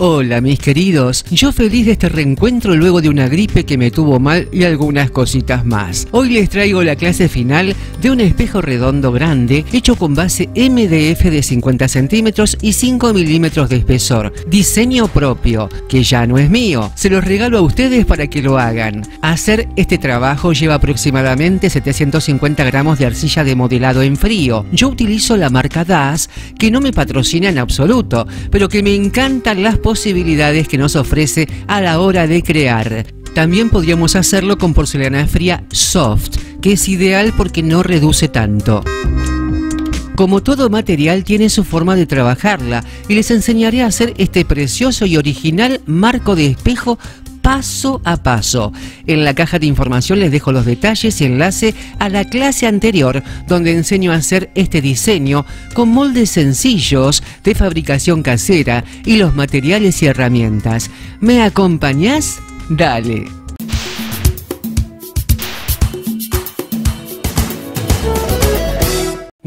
Hola mis queridos, yo feliz de este reencuentro luego de una gripe que me tuvo mal y algunas cositas más. Hoy les traigo la clase final de un espejo redondo grande hecho con base MDF de 50 centímetros y 5 milímetros de espesor. Diseño propio, que ya no es mío. Se los regalo a ustedes para que lo hagan. Hacer este trabajo lleva aproximadamente 750 gramos de arcilla de modelado en frío. Yo utilizo la marca DAS, que no me patrocina en absoluto, pero que me encantan las posibilidades que nos ofrece a la hora de crear. También podríamos hacerlo con porcelana fría soft, que es ideal porque no reduce tanto. Como todo material tiene su forma de trabajarla y les enseñaré a hacer este precioso y original marco de espejo paso a paso. En la caja de información les dejo los detalles y enlace a la clase anterior donde enseño a hacer este diseño con moldes sencillos de fabricación casera y los materiales y herramientas. ¿Me acompañás? Dale.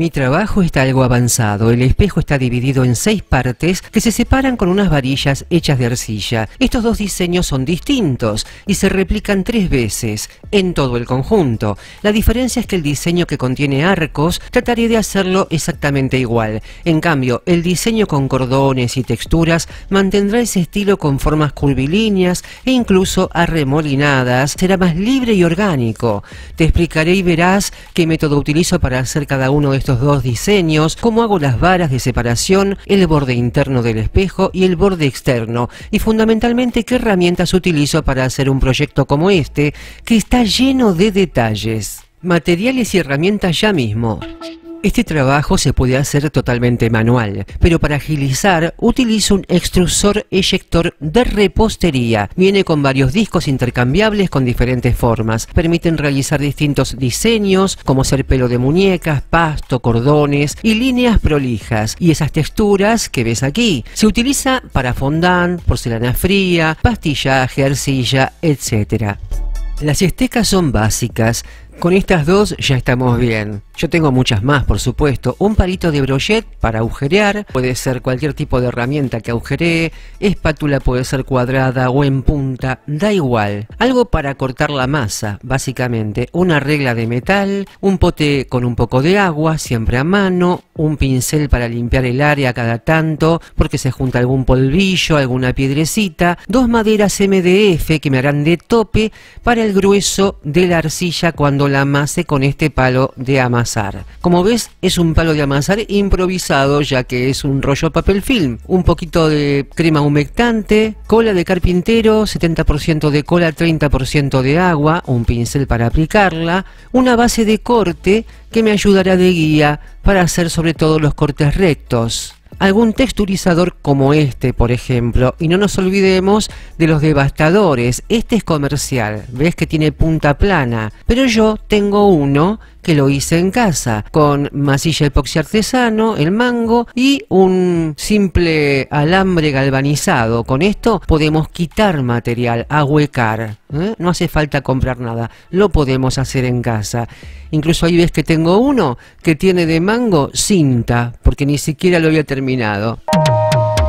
Mi trabajo está algo avanzado. El espejo está dividido en seis partes que se separan con unas varillas hechas de arcilla. Estos dos diseños son distintos y se replican tres veces en todo el conjunto. La diferencia es que el diseño que contiene arcos trataré de hacerlo exactamente igual. En cambio, el diseño con cordones y texturas mantendrá ese estilo con formas curvilíneas e incluso arremolinadas. Será más libre y orgánico. Te explicaré y verás qué método utilizo para hacer cada uno de estos dos diseños, cómo hago las varas de separación, el borde interno del espejo y el borde externo, y fundamentalmente qué herramientas utilizo para hacer un proyecto como este, que está lleno de detalles. Materiales y herramientas ya mismo. Este trabajo se puede hacer totalmente manual, pero para agilizar utilizo un extrusor eyector de repostería. Viene con varios discos intercambiables con diferentes formas. Permiten realizar distintos diseños, como ser pelo de muñecas, pasto, cordones y líneas prolijas. Y esas texturas que ves aquí. Se utiliza para fondant, porcelana fría, pastillaje, arcilla, etc. Las estecas son básicas, con estas dos ya estamos bien. Yo tengo muchas más, por supuesto. Un palito de brochet para agujerear, puede ser cualquier tipo de herramienta que agujeree, espátula puede ser cuadrada o en punta, da igual. Algo para cortar la masa, básicamente. Una regla de metal, un pote con un poco de agua, siempre a mano, un pincel para limpiar el área cada tanto, porque se junta algún polvillo, alguna piedrecita, dos maderas MDF que me harán de tope para el grueso de la arcilla cuando la amase con este palo de Como ves, es un palo de amasar improvisado ya que es un rollo papel film. Un poquito de crema humectante, cola de carpintero, 70% de cola, 30% de agua, un pincel para aplicarla, una base de corte que me ayudará de guía para hacer sobre todo los cortes rectos algún texturizador como este, por ejemplo. Y no nos olvidemos de los devastadores. Este es comercial, ves que tiene punta plana, pero yo tengo uno que lo hice en casa, con masilla epoxi artesano, el mango y un simple alambre galvanizado. Con esto podemos quitar material, ahuecar. ¿eh? No hace falta comprar nada, lo podemos hacer en casa. Incluso ahí ves que tengo uno que tiene de mango cinta, porque ni siquiera lo había terminado.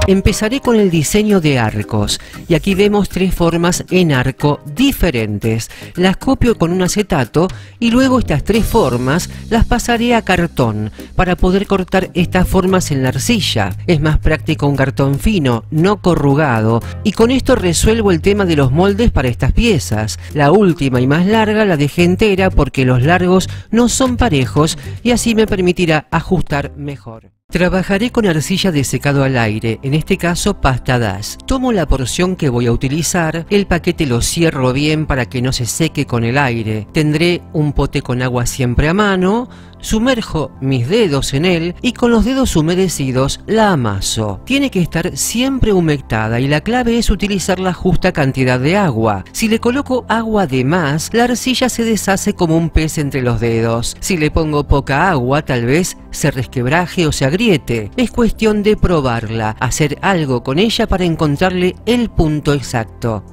Empezaré con el diseño de arcos y aquí vemos tres formas en arco diferentes. Las copio con un acetato y luego estas tres formas las pasaré a cartón para poder cortar estas formas en la arcilla. Es más práctico un cartón fino, no corrugado y con esto resuelvo el tema de los moldes para estas piezas. La última y más larga la dejé entera porque los largos no son parejos y así me permitirá ajustar mejor. Trabajaré con arcilla de secado al aire, en este caso pasta dash. Tomo la porción que voy a utilizar, el paquete lo cierro bien para que no se seque con el aire. Tendré un pote con agua siempre a mano, Sumerjo mis dedos en él y con los dedos humedecidos la amaso. Tiene que estar siempre humectada y la clave es utilizar la justa cantidad de agua. Si le coloco agua de más, la arcilla se deshace como un pez entre los dedos. Si le pongo poca agua, tal vez se resquebraje o se agriete. Es cuestión de probarla, hacer algo con ella para encontrarle el punto exacto.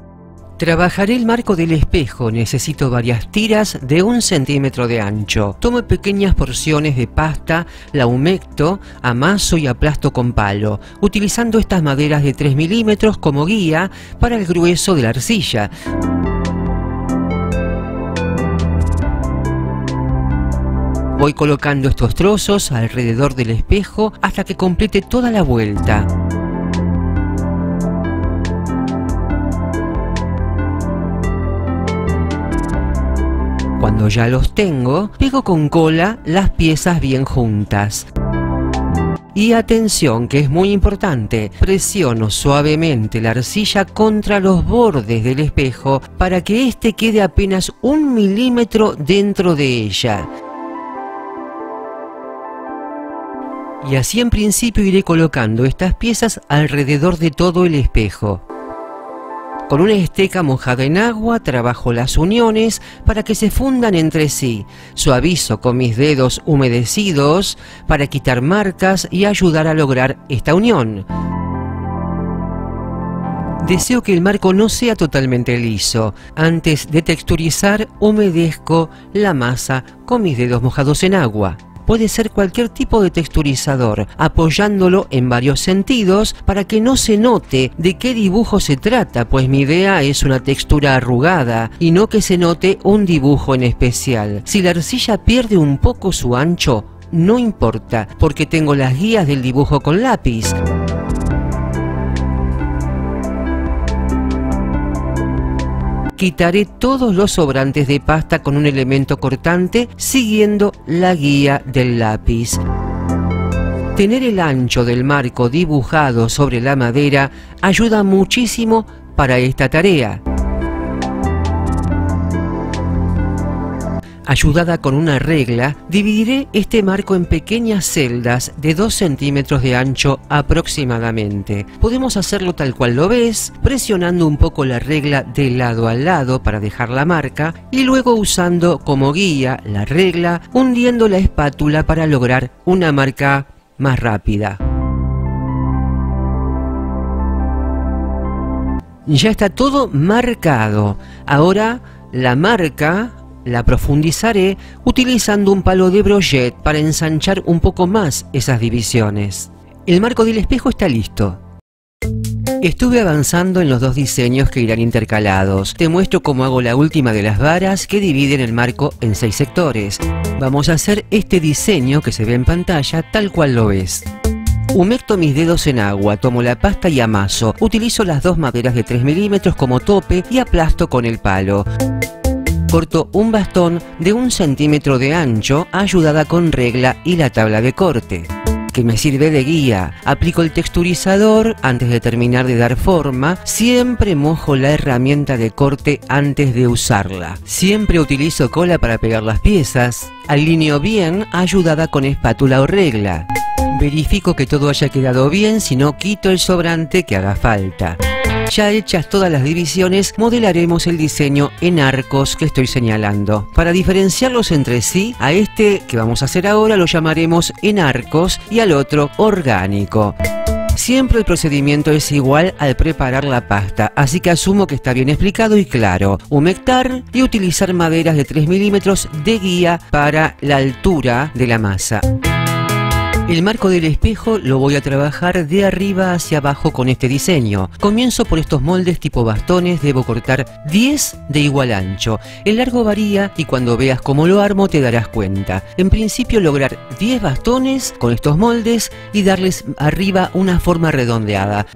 Trabajaré el marco del espejo, necesito varias tiras de un centímetro de ancho. Tomo pequeñas porciones de pasta, la humecto, amaso y aplasto con palo, utilizando estas maderas de 3 milímetros como guía para el grueso de la arcilla. Voy colocando estos trozos alrededor del espejo hasta que complete toda la vuelta. Cuando ya los tengo, pego con cola las piezas bien juntas. Y atención, que es muy importante, presiono suavemente la arcilla contra los bordes del espejo para que éste quede apenas un milímetro dentro de ella. Y así en principio iré colocando estas piezas alrededor de todo el espejo. Con una esteca mojada en agua trabajo las uniones para que se fundan entre sí. Suavizo con mis dedos humedecidos para quitar marcas y ayudar a lograr esta unión. Deseo que el marco no sea totalmente liso. Antes de texturizar, humedezco la masa con mis dedos mojados en agua puede ser cualquier tipo de texturizador, apoyándolo en varios sentidos para que no se note de qué dibujo se trata, pues mi idea es una textura arrugada y no que se note un dibujo en especial. Si la arcilla pierde un poco su ancho, no importa, porque tengo las guías del dibujo con lápiz. Quitaré todos los sobrantes de pasta con un elemento cortante siguiendo la guía del lápiz. Tener el ancho del marco dibujado sobre la madera ayuda muchísimo para esta tarea. Ayudada con una regla, dividiré este marco en pequeñas celdas de 2 centímetros de ancho aproximadamente. Podemos hacerlo tal cual lo ves, presionando un poco la regla de lado a lado para dejar la marca y luego usando como guía la regla, hundiendo la espátula para lograr una marca más rápida. Ya está todo marcado. Ahora la marca la profundizaré utilizando un palo de brochet para ensanchar un poco más esas divisiones. El marco del espejo está listo. Estuve avanzando en los dos diseños que irán intercalados. Te muestro cómo hago la última de las varas que dividen el marco en seis sectores. Vamos a hacer este diseño que se ve en pantalla tal cual lo ves. Humecto mis dedos en agua, tomo la pasta y amaso. Utilizo las dos maderas de 3 milímetros como tope y aplasto con el palo corto un bastón de un centímetro de ancho ayudada con regla y la tabla de corte que me sirve de guía. Aplico el texturizador antes de terminar de dar forma. Siempre mojo la herramienta de corte antes de usarla. Siempre utilizo cola para pegar las piezas. Alineo bien ayudada con espátula o regla. Verifico que todo haya quedado bien, si no quito el sobrante que haga falta. Ya hechas todas las divisiones, modelaremos el diseño en arcos que estoy señalando. Para diferenciarlos entre sí, a este que vamos a hacer ahora lo llamaremos en arcos y al otro orgánico. Siempre el procedimiento es igual al preparar la pasta, así que asumo que está bien explicado y claro. Humectar y utilizar maderas de 3 milímetros de guía para la altura de la masa. El marco del espejo lo voy a trabajar de arriba hacia abajo con este diseño. Comienzo por estos moldes tipo bastones, debo cortar 10 de igual ancho. El largo varía y cuando veas cómo lo armo te darás cuenta. En principio lograr 10 bastones con estos moldes y darles arriba una forma redondeada.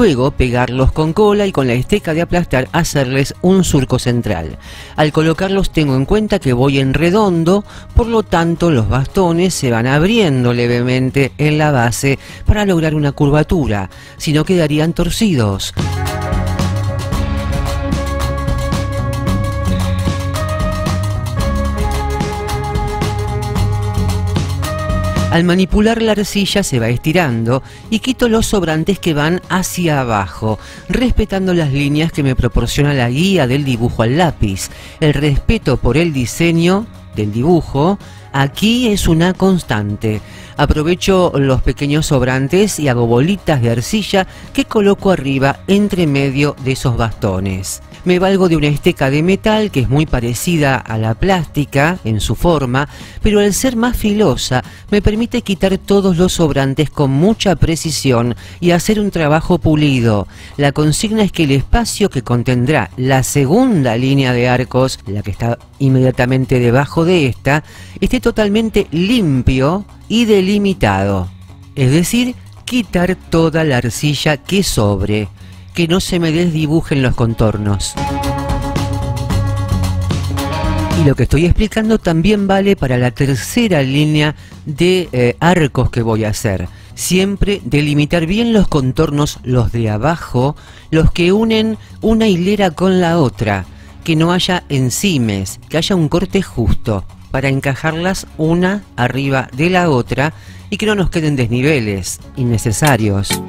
Luego pegarlos con cola y con la esteca de aplastar hacerles un surco central. Al colocarlos tengo en cuenta que voy en redondo, por lo tanto los bastones se van abriendo levemente en la base para lograr una curvatura, si no quedarían torcidos. Al manipular la arcilla se va estirando y quito los sobrantes que van hacia abajo, respetando las líneas que me proporciona la guía del dibujo al lápiz. El respeto por el diseño del dibujo aquí es una constante. Aprovecho los pequeños sobrantes y hago bolitas de arcilla que coloco arriba entre medio de esos bastones. Me valgo de una esteca de metal que es muy parecida a la plástica en su forma, pero al ser más filosa me permite quitar todos los sobrantes con mucha precisión y hacer un trabajo pulido. La consigna es que el espacio que contendrá la segunda línea de arcos, la que está inmediatamente debajo de esta, esté totalmente limpio y delimitado. Es decir, quitar toda la arcilla que sobre que no se me desdibujen los contornos. Y lo que estoy explicando también vale para la tercera línea de eh, arcos que voy a hacer. Siempre delimitar bien los contornos, los de abajo, los que unen una hilera con la otra, que no haya encimes, que haya un corte justo, para encajarlas una arriba de la otra y que no nos queden desniveles innecesarios.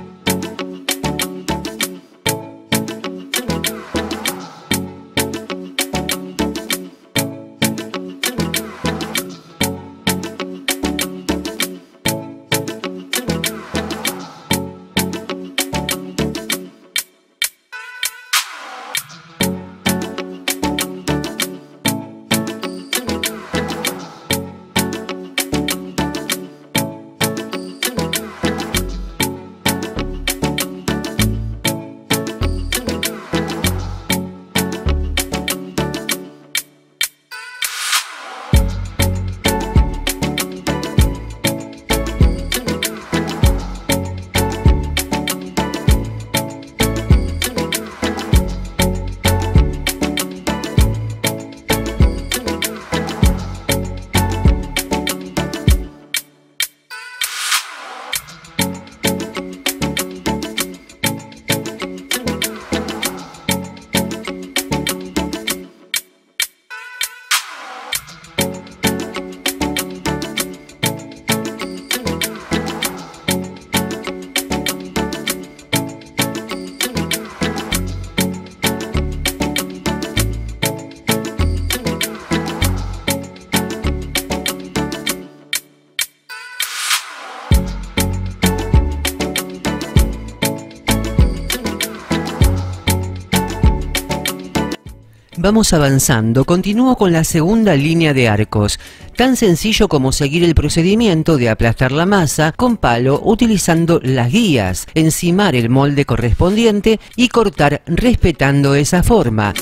Avanzando, continúo con la segunda línea de arcos, tan sencillo como seguir el procedimiento de aplastar la masa con palo utilizando las guías, encimar el molde correspondiente y cortar respetando esa forma.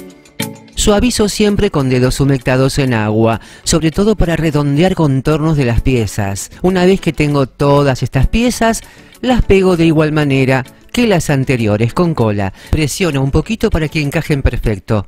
Suavizo siempre con dedos humectados en agua, sobre todo para redondear contornos de las piezas. Una vez que tengo todas estas piezas, las pego de igual manera que las anteriores con cola. Presiono un poquito para que encajen perfecto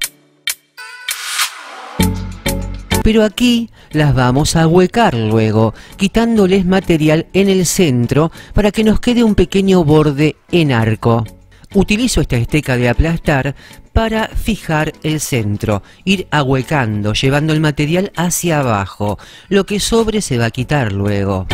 pero aquí las vamos a huecar luego, quitándoles material en el centro para que nos quede un pequeño borde en arco. Utilizo esta esteca de aplastar para fijar el centro, ir ahuecando, llevando el material hacia abajo. Lo que sobre se va a quitar luego.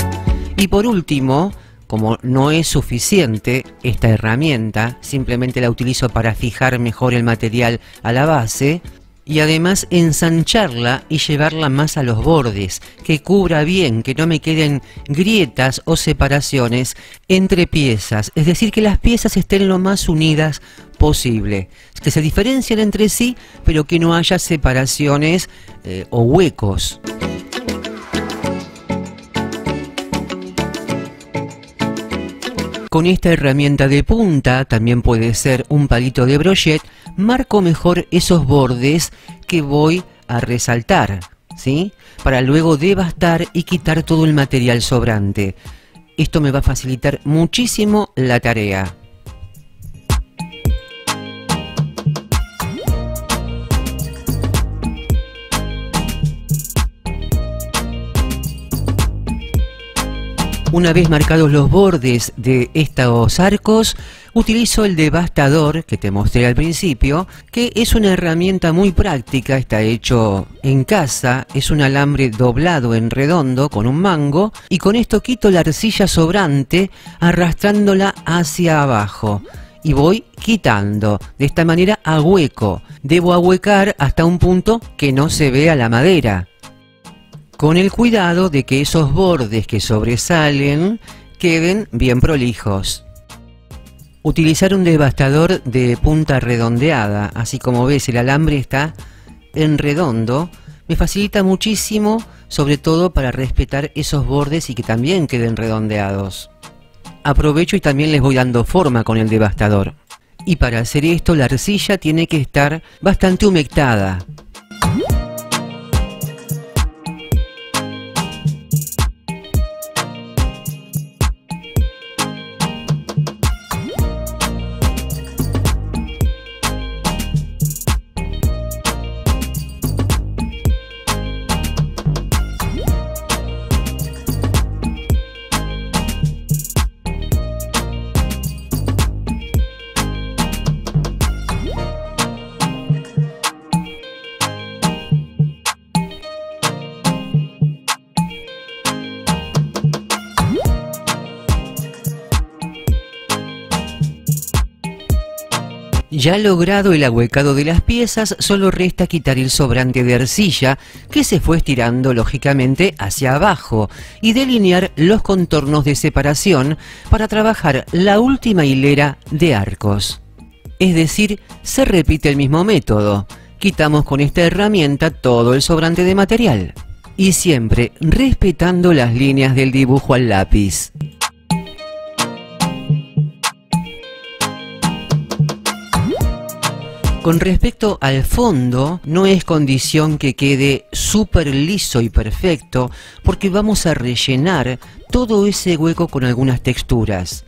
Y por último, como no es suficiente esta herramienta, simplemente la utilizo para fijar mejor el material a la base, y además ensancharla y llevarla más a los bordes, que cubra bien, que no me queden grietas o separaciones entre piezas, es decir, que las piezas estén lo más unidas posible, que se diferencien entre sí, pero que no haya separaciones eh, o huecos. Con esta herramienta de punta, también puede ser un palito de brochet, marco mejor esos bordes que voy a resaltar, ¿sí? Para luego devastar y quitar todo el material sobrante. Esto me va a facilitar muchísimo la tarea. Una vez marcados los bordes de estos arcos, utilizo el devastador que te mostré al principio, que es una herramienta muy práctica, está hecho en casa, es un alambre doblado en redondo con un mango y con esto quito la arcilla sobrante arrastrándola hacia abajo y voy quitando, de esta manera ahueco, debo ahuecar hasta un punto que no se vea la madera con el cuidado de que esos bordes que sobresalen queden bien prolijos. Utilizar un devastador de punta redondeada, así como ves el alambre está en redondo, me facilita muchísimo, sobre todo para respetar esos bordes y que también queden redondeados. Aprovecho y también les voy dando forma con el devastador. Y para hacer esto la arcilla tiene que estar bastante humectada, Ya logrado el ahuecado de las piezas, solo resta quitar el sobrante de arcilla, que se fue estirando lógicamente hacia abajo, y delinear los contornos de separación para trabajar la última hilera de arcos. Es decir, se repite el mismo método. Quitamos con esta herramienta todo el sobrante de material. Y siempre respetando las líneas del dibujo al lápiz. Con respecto al fondo, no es condición que quede súper liso y perfecto, porque vamos a rellenar todo ese hueco con algunas texturas.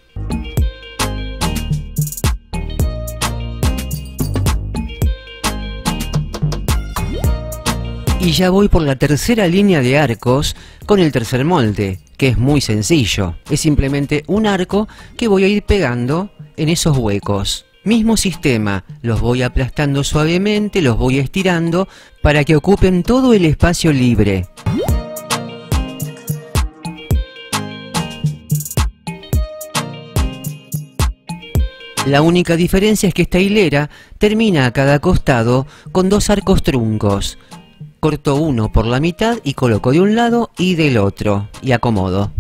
Y ya voy por la tercera línea de arcos con el tercer molde, que es muy sencillo. Es simplemente un arco que voy a ir pegando en esos huecos. Mismo sistema, los voy aplastando suavemente, los voy estirando para que ocupen todo el espacio libre. La única diferencia es que esta hilera termina a cada costado con dos arcos truncos. Corto uno por la mitad y coloco de un lado y del otro y acomodo.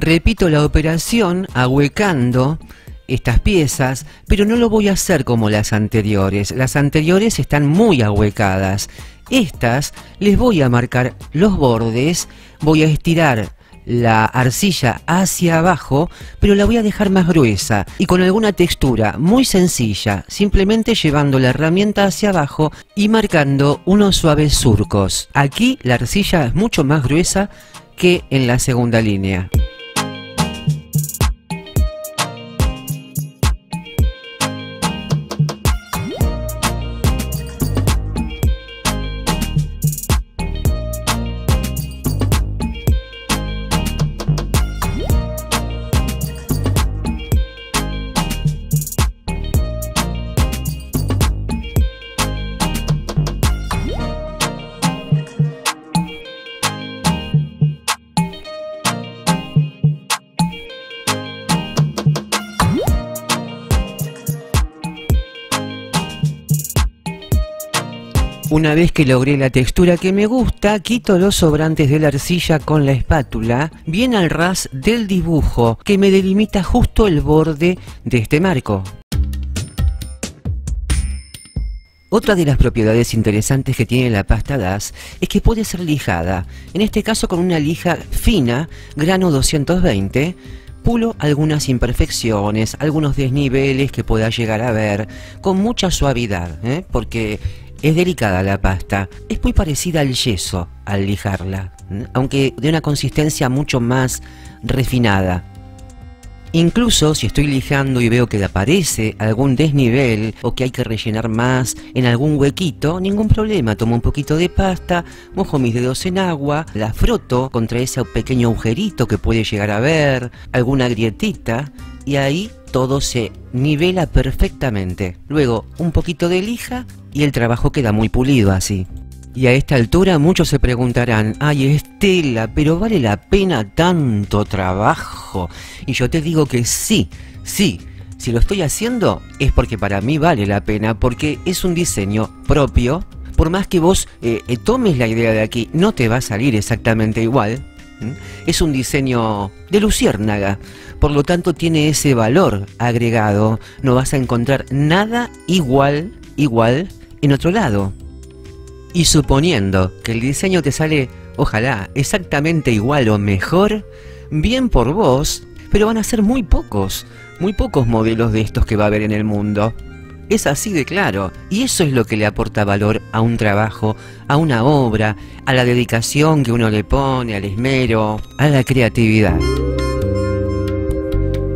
Repito la operación ahuecando estas piezas, pero no lo voy a hacer como las anteriores. Las anteriores están muy ahuecadas. Estas les voy a marcar los bordes, voy a estirar la arcilla hacia abajo, pero la voy a dejar más gruesa y con alguna textura muy sencilla, simplemente llevando la herramienta hacia abajo y marcando unos suaves surcos. Aquí la arcilla es mucho más gruesa que en la segunda línea. Vez que logré la textura que me gusta, quito los sobrantes de la arcilla con la espátula, bien al ras del dibujo que me delimita justo el borde de este marco. Otra de las propiedades interesantes que tiene la pasta DAS es que puede ser lijada, en este caso con una lija fina, grano 220, pulo algunas imperfecciones, algunos desniveles que pueda llegar a ver, con mucha suavidad, ¿eh? porque es delicada la pasta, es muy parecida al yeso al lijarla, aunque de una consistencia mucho más refinada. Incluso si estoy lijando y veo que aparece algún desnivel o que hay que rellenar más en algún huequito, ningún problema. Tomo un poquito de pasta, mojo mis dedos en agua, la froto contra ese pequeño agujerito que puede llegar a ver, alguna grietita, y ahí todo se nivela perfectamente. Luego un poquito de lija y el trabajo queda muy pulido así. Y a esta altura muchos se preguntarán, ay Estela, pero vale la pena tanto trabajo. Y yo te digo que sí, sí, si lo estoy haciendo es porque para mí vale la pena, porque es un diseño propio. Por más que vos eh, eh, tomes la idea de aquí, no te va a salir exactamente igual. Es un diseño de luciérnaga, por lo tanto tiene ese valor agregado. No vas a encontrar nada igual, igual en otro lado. Y suponiendo que el diseño te sale, ojalá, exactamente igual o mejor, bien por vos, pero van a ser muy pocos, muy pocos modelos de estos que va a haber en el mundo. Es así de claro, y eso es lo que le aporta valor a un trabajo, a una obra, a la dedicación que uno le pone, al esmero, a la creatividad.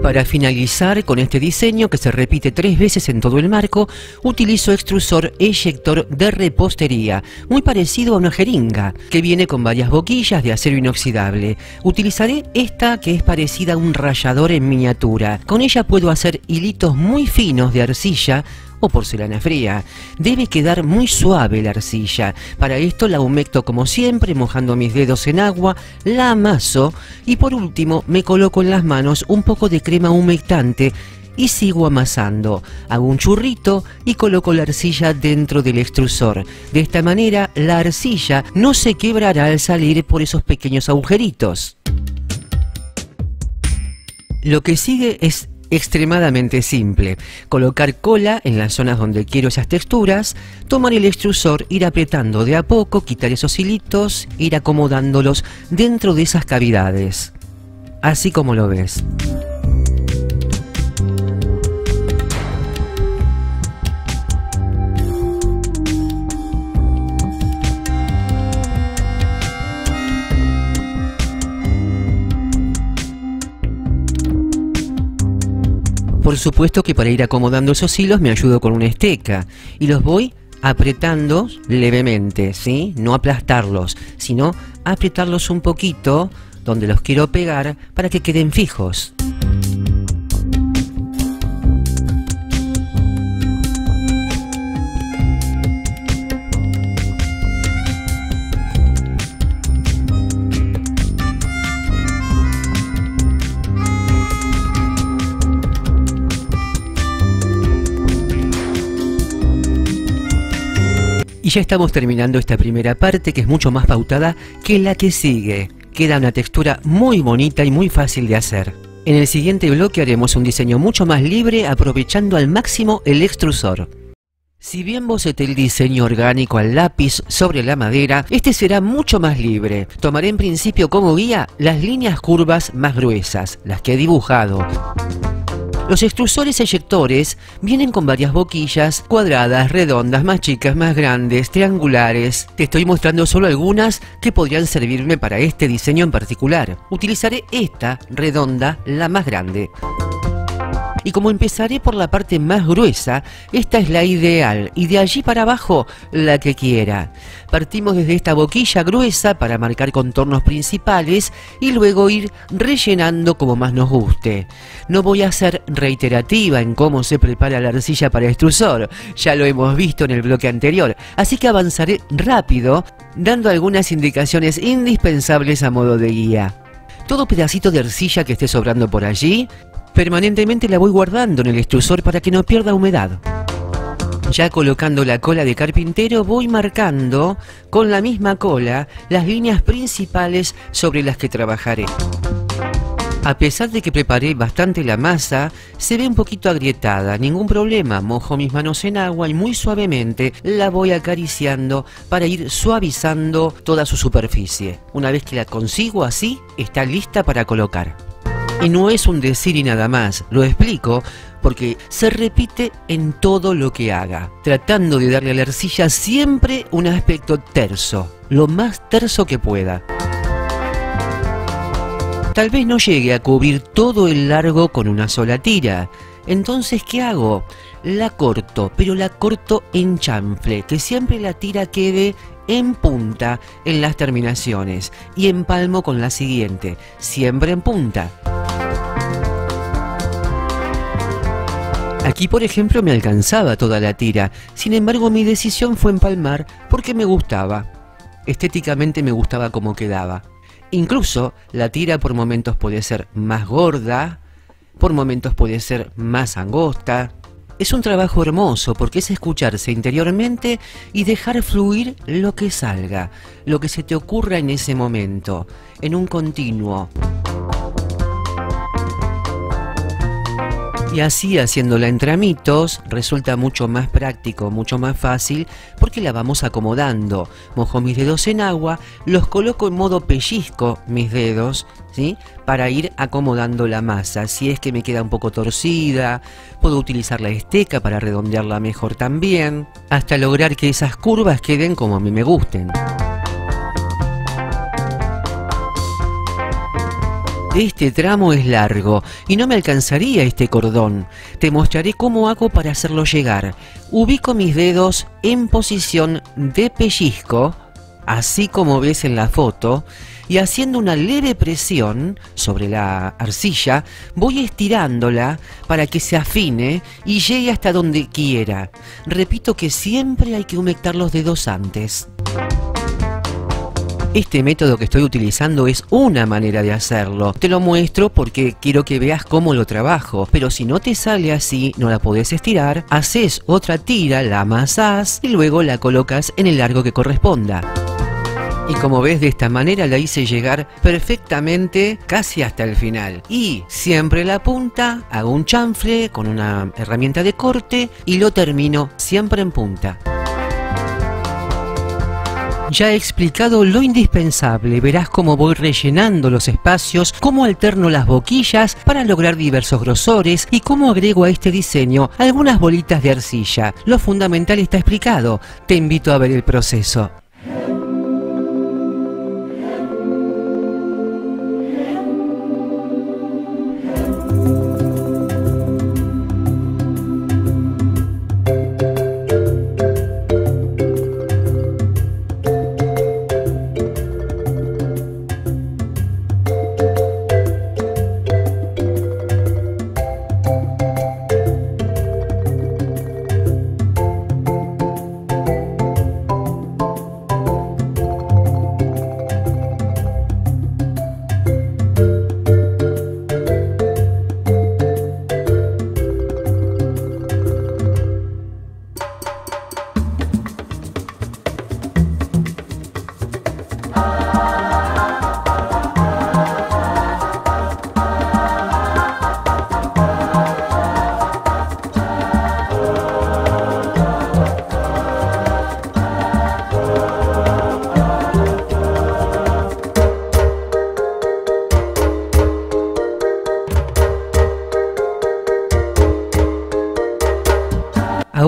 Para finalizar con este diseño que se repite tres veces en todo el marco, utilizo extrusor eyector de repostería, muy parecido a una jeringa, que viene con varias boquillas de acero inoxidable. Utilizaré esta que es parecida a un rallador en miniatura. Con ella puedo hacer hilitos muy finos de arcilla o porcelana fría. Debe quedar muy suave la arcilla. Para esto la humecto como siempre, mojando mis dedos en agua, la amaso y por último me coloco en las manos un poco de crema humectante y sigo amasando. Hago un churrito y coloco la arcilla dentro del extrusor. De esta manera la arcilla no se quebrará al salir por esos pequeños agujeritos. Lo que sigue es extremadamente simple. Colocar cola en las zonas donde quiero esas texturas, tomar el extrusor, ir apretando de a poco, quitar esos hilitos, ir acomodándolos dentro de esas cavidades. Así como lo ves. Por supuesto que para ir acomodando esos hilos me ayudo con una esteca y los voy apretando levemente, ¿sí? No aplastarlos, sino apretarlos un poquito donde los quiero pegar para que queden fijos. Y ya estamos terminando esta primera parte que es mucho más pautada que la que sigue. Queda una textura muy bonita y muy fácil de hacer. En el siguiente bloque haremos un diseño mucho más libre aprovechando al máximo el extrusor. Si bien boceté el diseño orgánico al lápiz sobre la madera, este será mucho más libre. Tomaré en principio como guía las líneas curvas más gruesas, las que he dibujado. Los extrusores eyectores vienen con varias boquillas cuadradas, redondas, más chicas, más grandes, triangulares. Te estoy mostrando solo algunas que podrían servirme para este diseño en particular. Utilizaré esta redonda, la más grande. Y como empezaré por la parte más gruesa, esta es la ideal y de allí para abajo la que quiera. Partimos desde esta boquilla gruesa para marcar contornos principales y luego ir rellenando como más nos guste. No voy a ser reiterativa en cómo se prepara la arcilla para extrusor, ya lo hemos visto en el bloque anterior, así que avanzaré rápido dando algunas indicaciones indispensables a modo de guía. Todo pedacito de arcilla que esté sobrando por allí, Permanentemente la voy guardando en el extrusor para que no pierda humedad. Ya colocando la cola de carpintero voy marcando con la misma cola las líneas principales sobre las que trabajaré. A pesar de que preparé bastante la masa, se ve un poquito agrietada, ningún problema, mojo mis manos en agua y muy suavemente la voy acariciando para ir suavizando toda su superficie. Una vez que la consigo así, está lista para colocar. Y no es un decir y nada más, lo explico porque se repite en todo lo que haga, tratando de darle a la arcilla siempre un aspecto terso, lo más terso que pueda. Tal vez no llegue a cubrir todo el largo con una sola tira. Entonces, ¿qué hago? La corto, pero la corto en chanfle, que siempre la tira quede en punta en las terminaciones y empalmo con la siguiente, siempre en punta. Aquí, por ejemplo, me alcanzaba toda la tira, sin embargo mi decisión fue empalmar porque me gustaba. Estéticamente me gustaba cómo quedaba. Incluso la tira por momentos puede ser más gorda, por momentos puede ser más angosta. Es un trabajo hermoso porque es escucharse interiormente y dejar fluir lo que salga, lo que se te ocurra en ese momento, en un continuo. Y así haciéndola en tramitos resulta mucho más práctico, mucho más fácil porque la vamos acomodando. Mojo mis dedos en agua, los coloco en modo pellizco mis dedos, ¿sí? Para ir acomodando la masa. Si es que me queda un poco torcida, puedo utilizar la esteca para redondearla mejor también, hasta lograr que esas curvas queden como a mí me gusten. Este tramo es largo y no me alcanzaría este cordón. Te mostraré cómo hago para hacerlo llegar. Ubico mis dedos en posición de pellizco, así como ves en la foto, y haciendo una leve presión sobre la arcilla, voy estirándola para que se afine y llegue hasta donde quiera. Repito que siempre hay que humectar los dedos antes. Este método que estoy utilizando es una manera de hacerlo. Te lo muestro porque quiero que veas cómo lo trabajo. Pero si no te sale así, no la podés estirar, haces otra tira, la amasás y luego la colocas en el largo que corresponda. Y como ves de esta manera la hice llegar perfectamente casi hasta el final. Y siempre la punta, hago un chanfle con una herramienta de corte y lo termino siempre en punta. Ya he explicado lo indispensable, verás cómo voy rellenando los espacios, cómo alterno las boquillas para lograr diversos grosores y cómo agrego a este diseño algunas bolitas de arcilla. Lo fundamental está explicado, te invito a ver el proceso.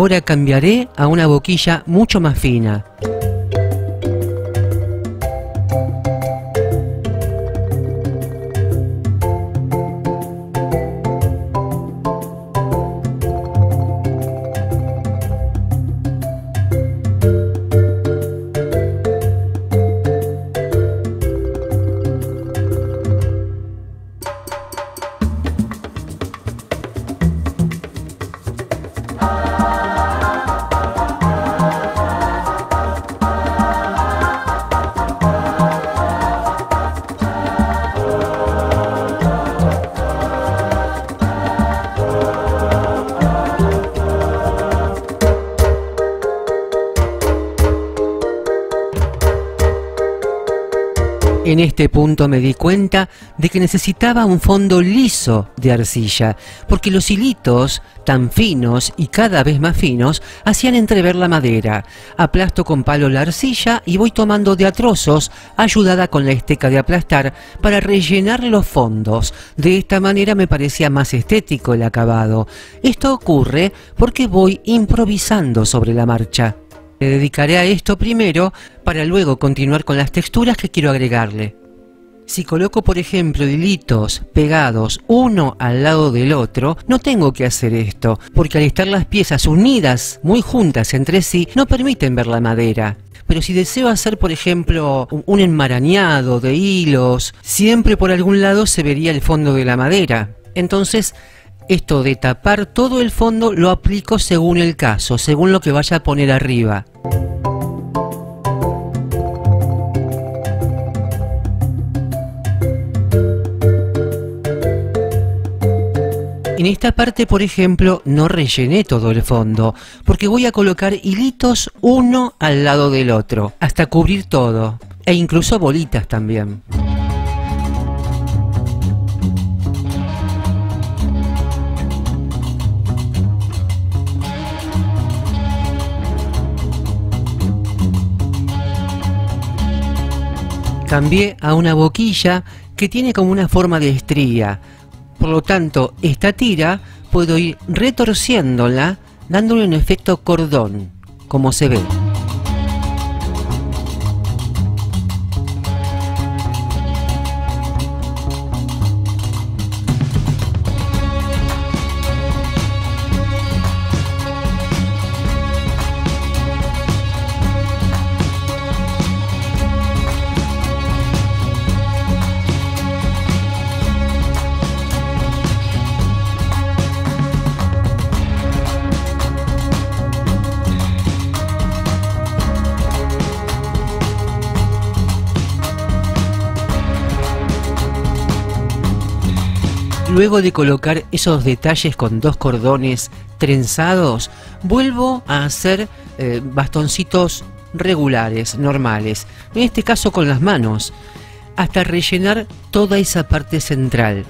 Ahora cambiaré a una boquilla mucho más fina. Punto me di cuenta de que necesitaba un fondo liso de arcilla, porque los hilitos, tan finos y cada vez más finos, hacían entrever la madera. Aplasto con palo la arcilla y voy tomando de a trozos, ayudada con la esteca de aplastar, para rellenar los fondos. De esta manera me parecía más estético el acabado. Esto ocurre porque voy improvisando sobre la marcha. Me dedicaré a esto primero para luego continuar con las texturas que quiero agregarle. Si coloco, por ejemplo, hilitos pegados uno al lado del otro, no tengo que hacer esto, porque al estar las piezas unidas, muy juntas entre sí, no permiten ver la madera. Pero si deseo hacer, por ejemplo, un enmarañado de hilos, siempre por algún lado se vería el fondo de la madera. Entonces, esto de tapar todo el fondo lo aplico según el caso, según lo que vaya a poner arriba. En esta parte, por ejemplo, no rellené todo el fondo, porque voy a colocar hilitos uno al lado del otro, hasta cubrir todo, e incluso bolitas también. Cambié a una boquilla que tiene como una forma de estría, por lo tanto, esta tira puedo ir retorciéndola dándole un efecto cordón, como se ve. Luego de colocar esos detalles con dos cordones trenzados, vuelvo a hacer eh, bastoncitos regulares, normales, en este caso con las manos, hasta rellenar toda esa parte central.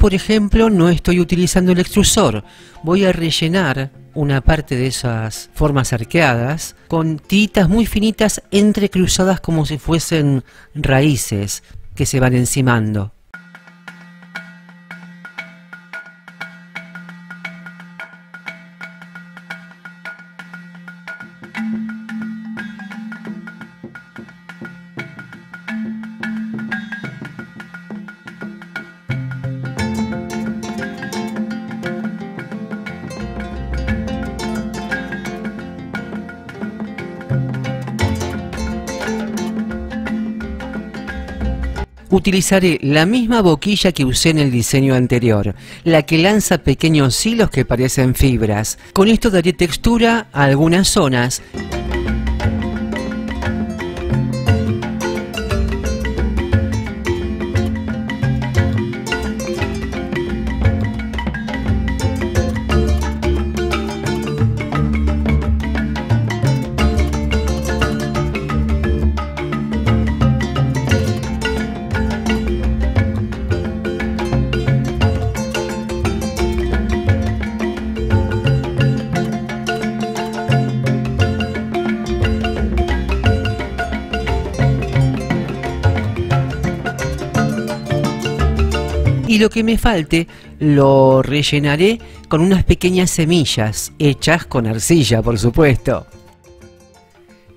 Por ejemplo, no estoy utilizando el extrusor. Voy a rellenar una parte de esas formas arqueadas con tiritas muy finitas entrecruzadas como si fuesen raíces que se van encimando. Utilizaré la misma boquilla que usé en el diseño anterior, la que lanza pequeños hilos que parecen fibras. Con esto daré textura a algunas zonas lo que me falte lo rellenaré con unas pequeñas semillas, hechas con arcilla, por supuesto.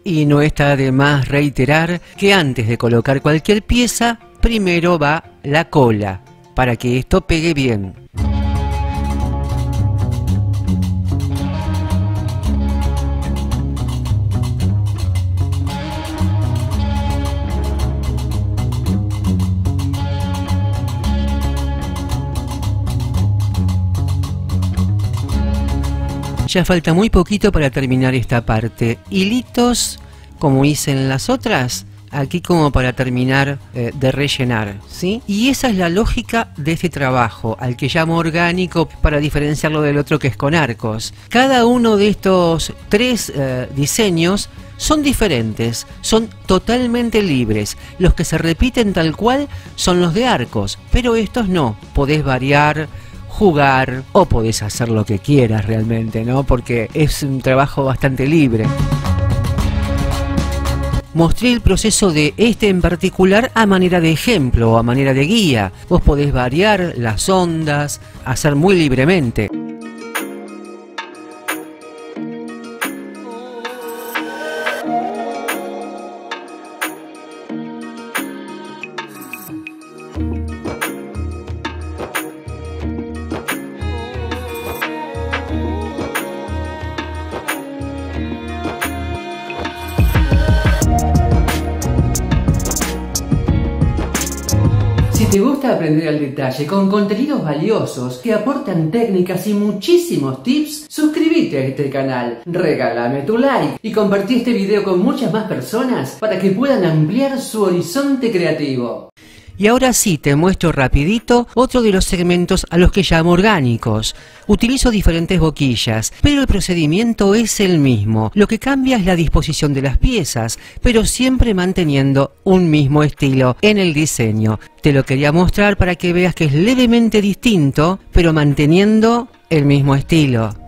Y no está de más reiterar que antes de colocar cualquier pieza, primero va la cola, para que esto pegue bien. Ya falta muy poquito para terminar esta parte. Hilitos, como hice en las otras, aquí como para terminar eh, de rellenar, ¿sí? Y esa es la lógica de este trabajo, al que llamo orgánico para diferenciarlo del otro que es con arcos. Cada uno de estos tres eh, diseños son diferentes, son totalmente libres. Los que se repiten tal cual son los de arcos, pero estos no. Podés variar, jugar o podés hacer lo que quieras realmente, ¿no? Porque es un trabajo bastante libre. Mostré el proceso de este en particular a manera de ejemplo o a manera de guía. Vos podés variar las ondas, hacer muy libremente. Aprender al detalle con contenidos valiosos que aportan técnicas y muchísimos tips, suscríbete a este canal, regálame tu like y compartí este video con muchas más personas para que puedan ampliar su horizonte creativo. Y ahora sí te muestro rapidito otro de los segmentos a los que llamo orgánicos. Utilizo diferentes boquillas, pero el procedimiento es el mismo. Lo que cambia es la disposición de las piezas, pero siempre manteniendo un mismo estilo en el diseño. Te lo quería mostrar para que veas que es levemente distinto, pero manteniendo el mismo estilo.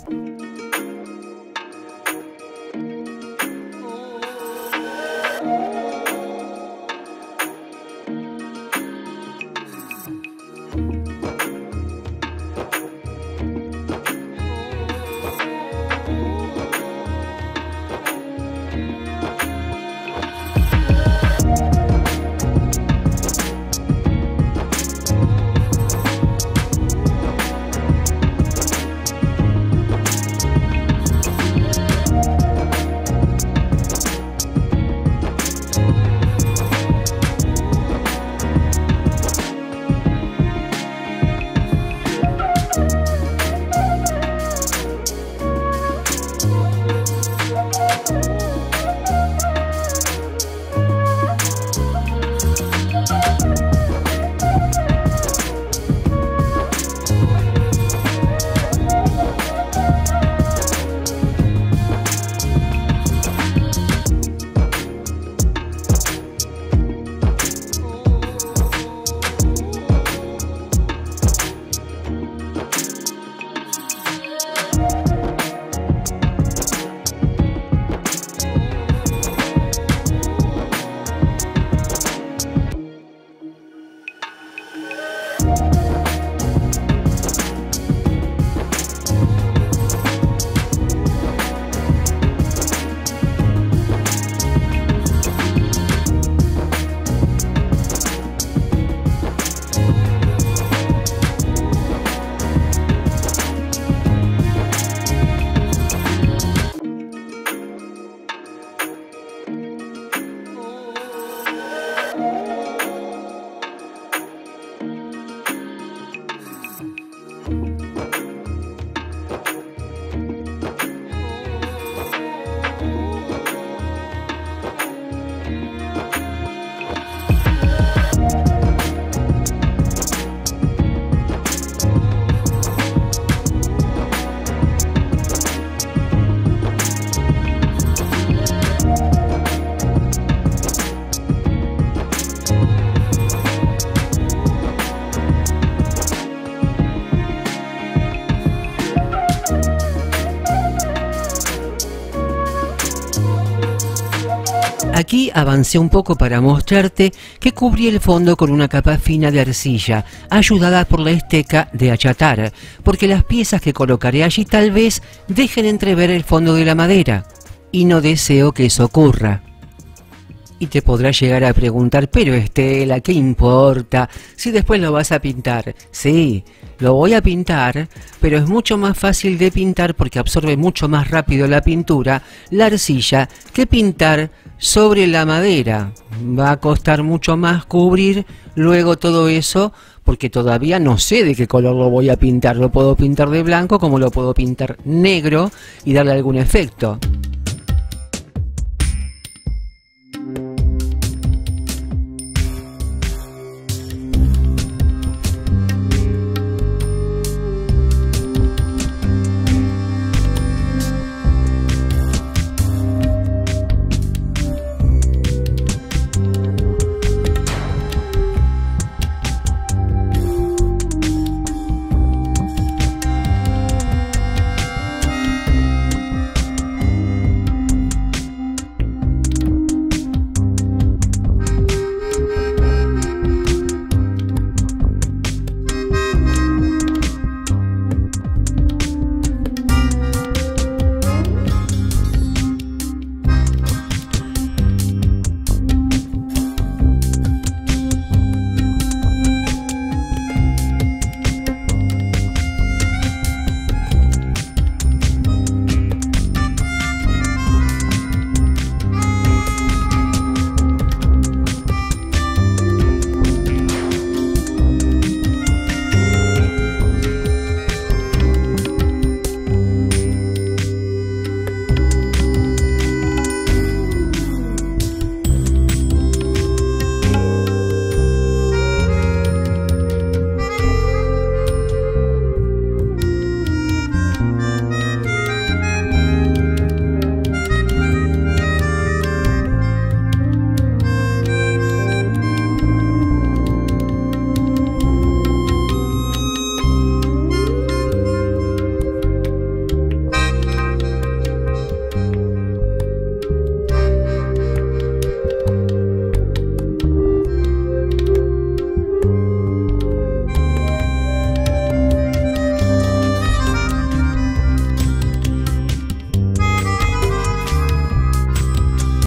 Avancé un poco para mostrarte que cubrí el fondo con una capa fina de arcilla, ayudada por la esteca de achatar, porque las piezas que colocaré allí tal vez dejen entrever el fondo de la madera, y no deseo que eso ocurra. Y te podrás llegar a preguntar, pero Estela, ¿qué importa? Si después lo vas a pintar. Sí, lo voy a pintar, pero es mucho más fácil de pintar porque absorbe mucho más rápido la pintura, la arcilla, que pintar sobre la madera. Va a costar mucho más cubrir luego todo eso porque todavía no sé de qué color lo voy a pintar. Lo puedo pintar de blanco como lo puedo pintar negro y darle algún efecto.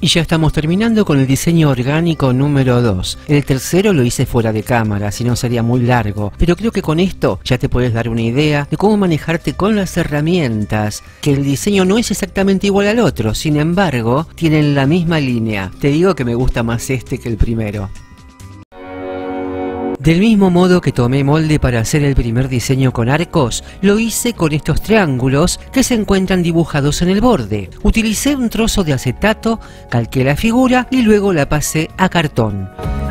Y ya estamos terminando con el diseño orgánico número 2. El tercero lo hice fuera de cámara, si no sería muy largo. Pero creo que con esto ya te puedes dar una idea de cómo manejarte con las herramientas. Que el diseño no es exactamente igual al otro, sin embargo, tienen la misma línea. Te digo que me gusta más este que el primero. Del mismo modo que tomé molde para hacer el primer diseño con arcos, lo hice con estos triángulos que se encuentran dibujados en el borde. Utilicé un trozo de acetato, calqué la figura y luego la pasé a cartón.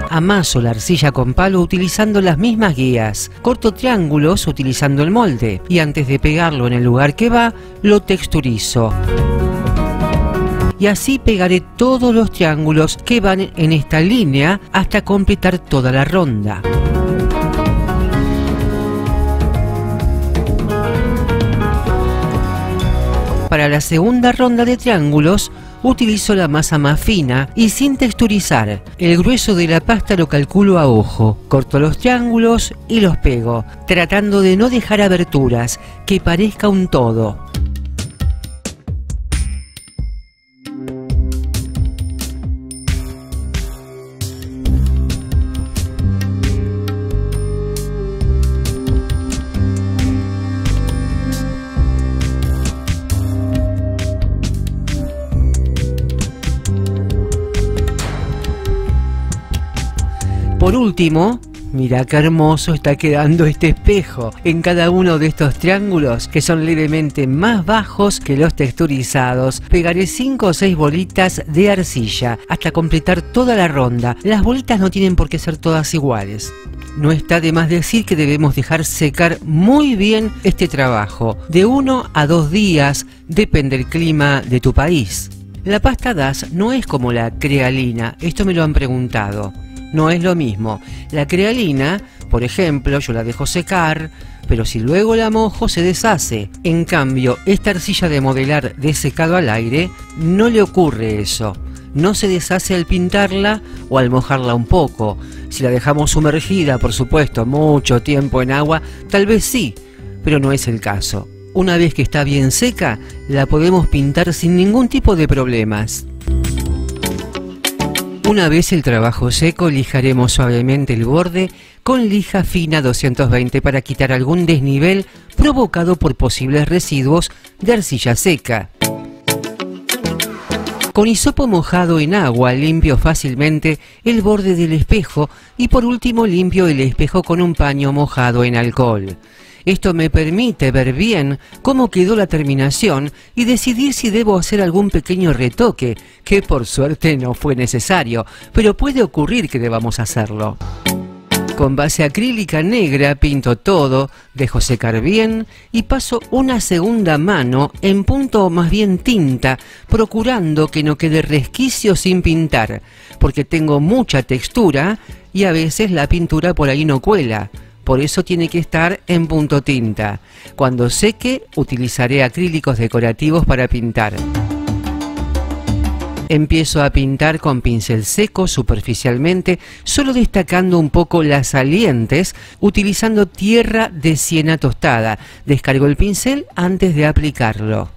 Amaso la arcilla con palo utilizando las mismas guías. Corto triángulos utilizando el molde y antes de pegarlo en el lugar que va, lo texturizo y así pegaré todos los triángulos que van en esta línea hasta completar toda la ronda. Para la segunda ronda de triángulos utilizo la masa más fina y sin texturizar. El grueso de la pasta lo calculo a ojo. Corto los triángulos y los pego, tratando de no dejar aberturas, que parezca un todo. Por último, mira qué hermoso está quedando este espejo en cada uno de estos triángulos que son levemente más bajos que los texturizados. Pegaré 5 o 6 bolitas de arcilla hasta completar toda la ronda. Las bolitas no tienen por qué ser todas iguales. No está de más decir que debemos dejar secar muy bien este trabajo. De uno a dos días, depende del clima de tu país. La pasta DAS no es como la crealina, esto me lo han preguntado no es lo mismo. La crealina, por ejemplo, yo la dejo secar, pero si luego la mojo se deshace. En cambio, esta arcilla de modelar de secado al aire, no le ocurre eso. no se deshace al pintarla o al mojarla un poco. Si la dejamos sumergida, por supuesto, mucho tiempo en agua, tal vez sí, pero no es el caso. Una vez que está bien seca, la podemos pintar sin ningún tipo de problemas. Una vez el trabajo seco, lijaremos suavemente el borde con lija fina 220 para quitar algún desnivel provocado por posibles residuos de arcilla seca. Con hisopo mojado en agua limpio fácilmente el borde del espejo y por último limpio el espejo con un paño mojado en alcohol. Esto me permite ver bien cómo quedó la terminación y decidir si debo hacer algún pequeño retoque, que por suerte no fue necesario, pero puede ocurrir que debamos hacerlo. Con base acrílica negra pinto todo, dejo secar bien y paso una segunda mano en punto más bien tinta, procurando que no quede resquicio sin pintar, porque tengo mucha textura y a veces la pintura por ahí no cuela por eso tiene que estar en punto tinta. Cuando seque, utilizaré acrílicos decorativos para pintar. Empiezo a pintar con pincel seco superficialmente, solo destacando un poco las salientes, utilizando tierra de siena tostada. Descargo el pincel antes de aplicarlo.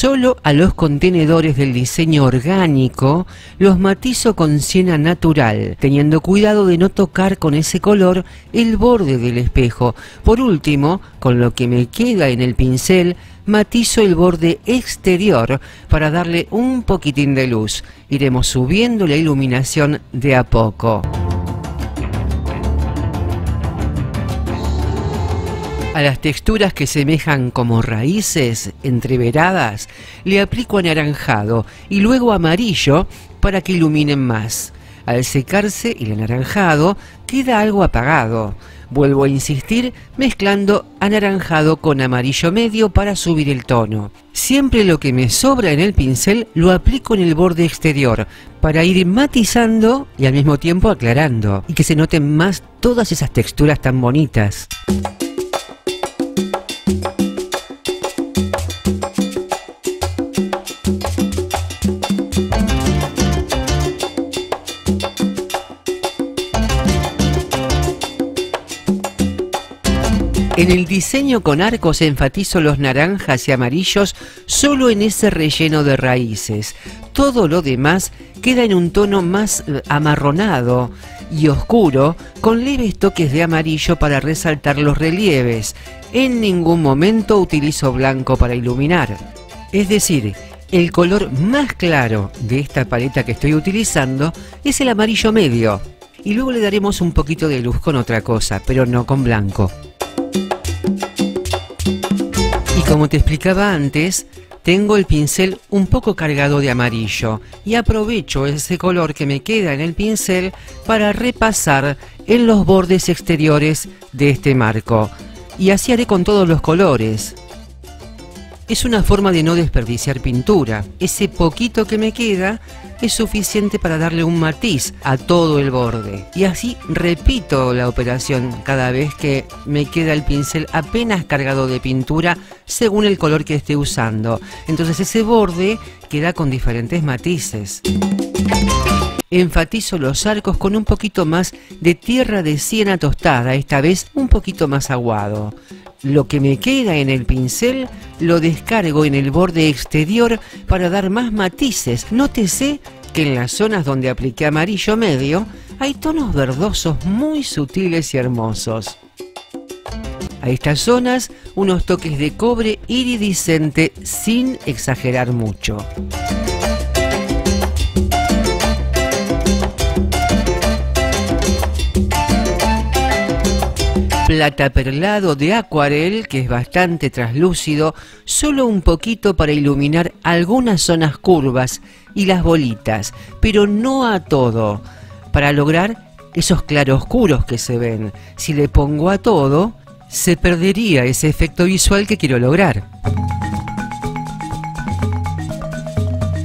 Solo a los contenedores del diseño orgánico los matizo con siena natural, teniendo cuidado de no tocar con ese color el borde del espejo. Por último, con lo que me queda en el pincel, matizo el borde exterior para darle un poquitín de luz. Iremos subiendo la iluminación de a poco. A las texturas que semejan como raíces entreveradas le aplico anaranjado y luego amarillo para que iluminen más. Al secarse el anaranjado queda algo apagado. Vuelvo a insistir mezclando anaranjado con amarillo medio para subir el tono. Siempre lo que me sobra en el pincel lo aplico en el borde exterior para ir matizando y al mismo tiempo aclarando y que se noten más todas esas texturas tan bonitas. En el diseño con arcos enfatizo los naranjas y amarillos solo en ese relleno de raíces. Todo lo demás queda en un tono más eh, amarronado y oscuro con leves toques de amarillo para resaltar los relieves. En ningún momento utilizo blanco para iluminar. Es decir, el color más claro de esta paleta que estoy utilizando es el amarillo medio. Y luego le daremos un poquito de luz con otra cosa, pero no con blanco. Como te explicaba antes, tengo el pincel un poco cargado de amarillo y aprovecho ese color que me queda en el pincel para repasar en los bordes exteriores de este marco. Y así haré con todos los colores. Es una forma de no desperdiciar pintura. Ese poquito que me queda es suficiente para darle un matiz a todo el borde. Y así repito la operación cada vez que me queda el pincel apenas cargado de pintura según el color que esté usando. Entonces ese borde queda con diferentes matices. Enfatizo los arcos con un poquito más de tierra de siena tostada, esta vez un poquito más aguado. Lo que me queda en el pincel lo descargo en el borde exterior para dar más matices. Nótese que en las zonas donde apliqué amarillo medio hay tonos verdosos muy sutiles y hermosos. A estas zonas unos toques de cobre iridiscente sin exagerar mucho. Plata perlado de acuarel que es bastante traslúcido, solo un poquito para iluminar algunas zonas curvas y las bolitas, pero no a todo, para lograr esos claroscuros que se ven. Si le pongo a todo, se perdería ese efecto visual que quiero lograr.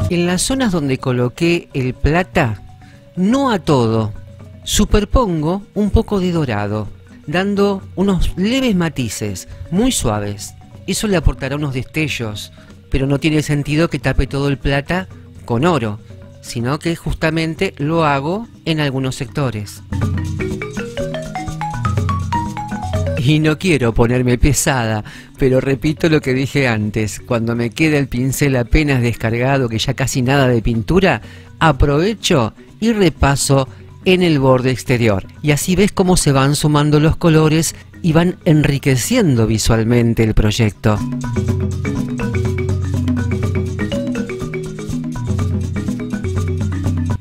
En las zonas donde coloqué el plata, no a todo, superpongo un poco de dorado dando unos leves matices, muy suaves. Eso le aportará unos destellos pero no tiene sentido que tape todo el plata con oro, sino que justamente lo hago en algunos sectores. Y no quiero ponerme pesada, pero repito lo que dije antes, cuando me queda el pincel apenas descargado, que ya casi nada de pintura, aprovecho y repaso en el borde exterior. Y así ves cómo se van sumando los colores y van enriqueciendo visualmente el proyecto.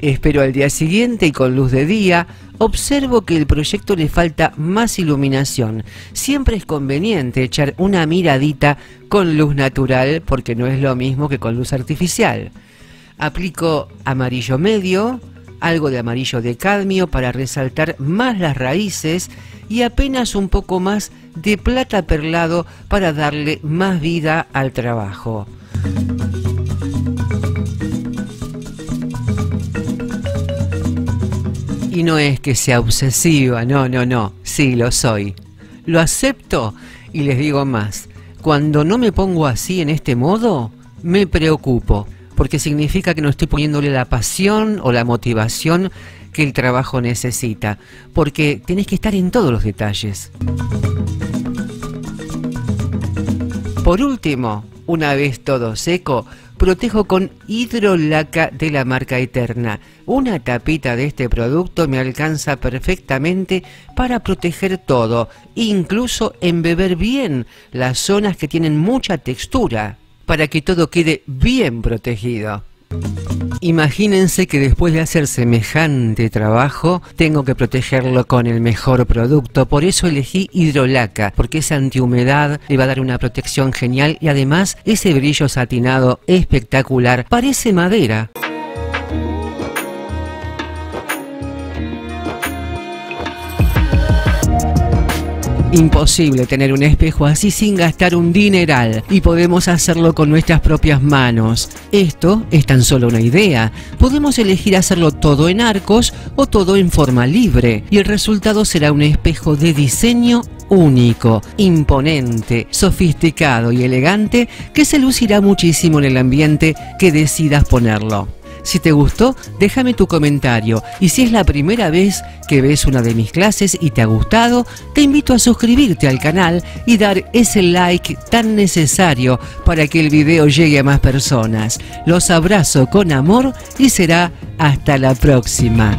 Espero al día siguiente y con luz de día observo que el proyecto le falta más iluminación. Siempre es conveniente echar una miradita con luz natural porque no es lo mismo que con luz artificial. Aplico amarillo medio, algo de amarillo de cadmio para resaltar más las raíces y apenas un poco más de plata perlado para darle más vida al trabajo. Y no es que sea obsesiva, no, no, no, sí lo soy. Lo acepto y les digo más, cuando no me pongo así en este modo, me preocupo, porque significa que no estoy poniéndole la pasión o la motivación que el trabajo necesita, porque tenés que estar en todos los detalles. Por último, una vez todo seco, protejo con hidrolaca de la marca Eterna. Una tapita de este producto me alcanza perfectamente para proteger todo, incluso embeber bien las zonas que tienen mucha textura, para que todo quede bien protegido. Imagínense que después de hacer semejante trabajo, tengo que protegerlo con el mejor producto. Por eso elegí Hidrolaca, porque es antihumedad, le va a dar una protección genial y además ese brillo satinado espectacular. Parece madera. Imposible tener un espejo así sin gastar un dineral y podemos hacerlo con nuestras propias manos. Esto es tan solo una idea. Podemos elegir hacerlo todo en arcos o todo en forma libre y el resultado será un espejo de diseño único, imponente, sofisticado y elegante que se lucirá muchísimo en el ambiente que decidas ponerlo. Si te gustó, déjame tu comentario y si es la primera vez que ves una de mis clases y te ha gustado, te invito a suscribirte al canal y dar ese like tan necesario para que el video llegue a más personas. Los abrazo con amor y será hasta la próxima.